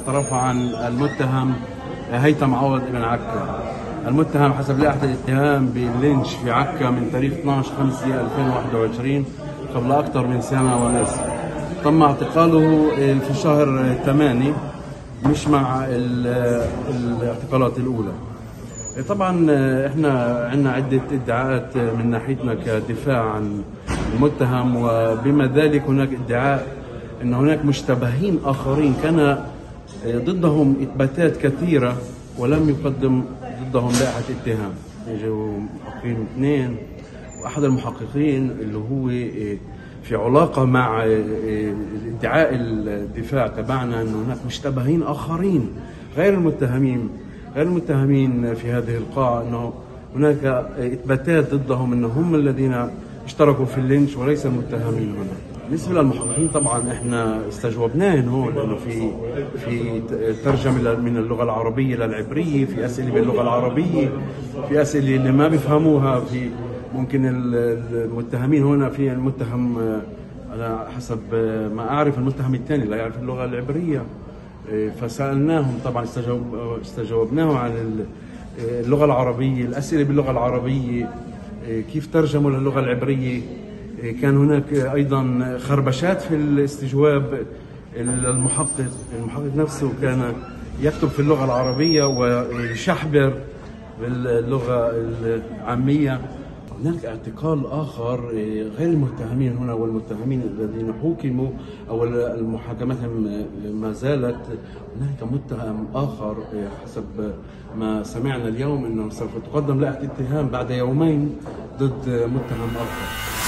ترفع عن المتهم هيثم عوض بن عكا. المتهم حسب لائحة الاتهام باللينش في عكا من تاريخ 12 5 2021 قبل أكثر من سنة ونصف. تم اعتقاله في شهر 8 مش مع ال- الاعتقالات الأولى. طبعا إحنا عندنا عدة ادعاءات من ناحيتنا كدفاع عن المتهم وبما ذلك هناك ادعاء إن هناك مشتبهين آخرين. كان ضدهم إثباتات كثيرة ولم يقدم ضدهم لائحة اتهام اجوا محققين اثنين وأحد المحققين اللي هو في علاقة مع ادعاء الدفاع تبعنا إن هناك مشتبهين آخرين غير المتهمين غير المتهمين في هذه القاعة إنه هناك إثباتات ضدهم إن هم الذين اشتركوا في اللينش وليس المتهمين هنا. بالنسبة للمحققين طبعا إحنا استجوبناهم هون لأنه في في ترجمة من اللغة العربية للعبرية، في أسئلة باللغة العربية، في أسئلة اللي ما بيفهموها في ممكن المتهمين هنا في المتهم على حسب ما أعرف المتهم الثاني لا يعرف اللغة العبرية. فسألناهم طبعا استجوب استجوبناهم عن اللغة العربية، الأسئلة باللغة العربية كيف ترجموا للغة العبرية. كان هناك أيضا خربشات في الاستجواب المحقق. المحقق نفسه كان يكتب في اللغة العربية ويشحبر باللغة العامية. هناك اعتقال آخر غير المتهمين هنا والمتهمين الذين حوكموا أو محاكمتهم ما زالت. هناك متهم آخر حسب ما سمعنا اليوم إنه سوف تقدم لائحه اتهام بعد يومين ضد متهم آخر.